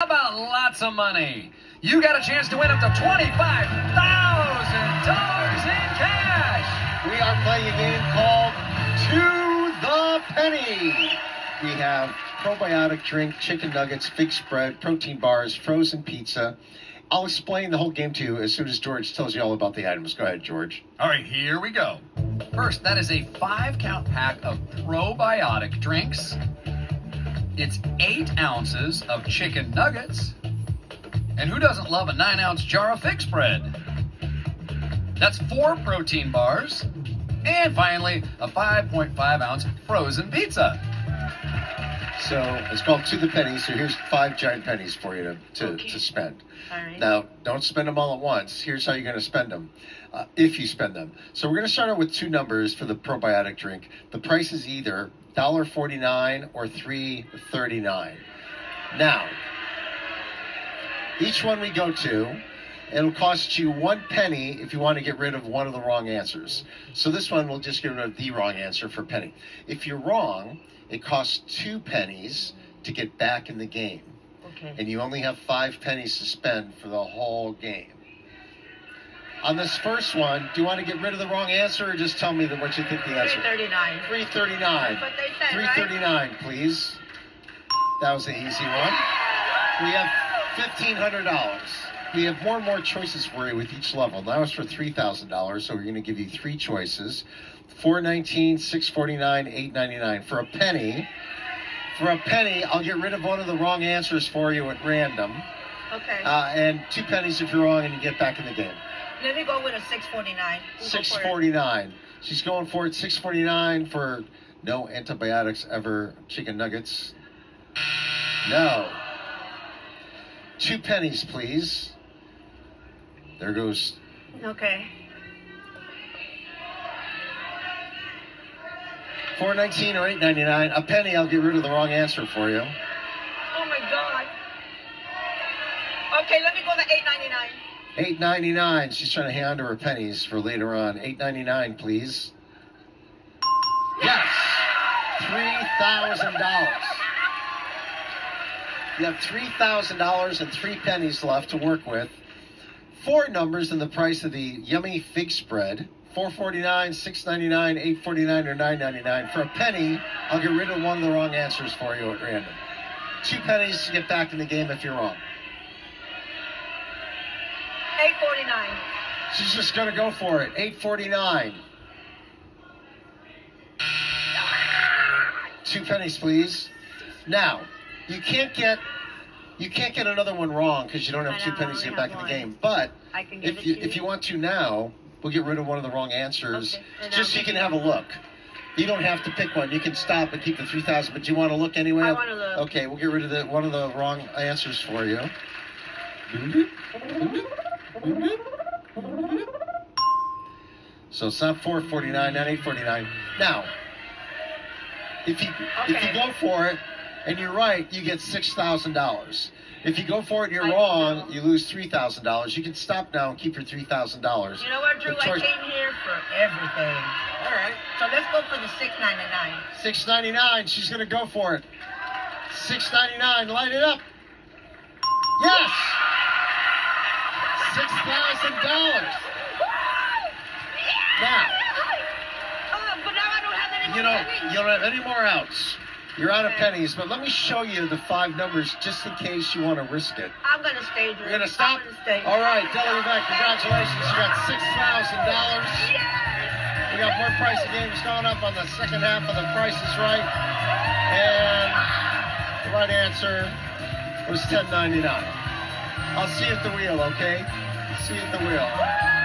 How about lots of money? You got a chance to win up to $25,000 in cash. We are playing a game called To the Penny. We have probiotic drink, chicken nuggets, fig spread, protein bars, frozen pizza. I'll explain the whole game to you as soon as George tells you all about the items. Go ahead, George. All right, here we go. First, that is a five count pack of probiotic drinks. It's eight ounces of chicken nuggets. And who doesn't love a nine ounce jar of fig spread? That's four protein bars. And finally, a 5.5 ounce frozen pizza. So it's called To the Penny. So here's five giant pennies for you to, to, Okay. to spend. All right. Now, don't spend them all at once. Here's how you're going to spend them, uh, if you spend them. So we're going to start out with two numbers for the probiotic drink. The price is either $1.49 or $3.39. Now, each one we go to, it'll cost you one penny if you want to get rid of one of the wrong answers. So this one will just get rid of the wrong answer for a penny. If you're wrong, it costs two pennies to get back in the game Okay. and you only have five pennies to spend for the whole game. On this first one, do you want to get rid of the wrong answer or just tell me the, what you think the answer? is? 339. 339. That's what they said, right? 339, please. That was an easy one. We have $1,500. We have more and more choices for you with each level. Now it's for $3,000, so we're going to give you three choices. 419, 649, 899. For a penny, for a penny, I'll get rid of one of the wrong answers for you at random. Okay. Uh, and two pennies if you're wrong and you get back in the game. Let me go with a 649. We'll go for it. 649. She's going for it. 649 for no antibiotics ever chicken nuggets. No. Two pennies, please. There goes. Okay. 419 or 899. A penny, I'll get rid of the wrong answer for you. Oh my God. Okay, let me go to 899. 899. She's trying to hang on to her pennies for later on. 899, please. Yes. $3,000. You have $3,000 and three pennies left to work with. Four numbers in the price of the yummy fig spread. 449, 699, 849, or 999. For a penny, I'll get rid of one of the wrong answers for you at random. Two pennies to get back in the game if you're wrong. 849. She's just gonna go for it. 849. Two pennies, please. Now, you can't get you can't get another one wrong because you don't have two pennies to get back in the game. But I can if you if you want to now, we'll get rid of one of the wrong answers Okay, just so you can have a look. You don't have to pick one. You can stop and keep the three thousand. But do you want to look anyway? I wanna look. Okay, we'll get rid of the one of the wrong answers for you. So it's not 449, not 849. Now, if you if you go for it and you're right, you get six thousand dollars. If you go for it and you're I wrong, know. you lose three thousand dollars. You can stop now and keep your three thousand dollars. You know what, Drew? I came here for everything. All right. So let's go for the 699. Six ninety nine. She's gonna go for it. Six ninety nine. Light it up. Yes. Six thousand dollars. Now. Oh, but now I don't have any You more don't. You don't have any more outs. You're out of pennies. But let me show you the five numbers just in case you want to risk it. I'm gonna stay, Drew. You're gonna stop. I'm gonna. All right, Della Yvette, congratulations. You got six thousand dollars. Yes. We got more price of games going up on the second half of The Price is Right. And the right answer was ten ninety nine. I'll see you at the wheel, okay? See you at the wheel.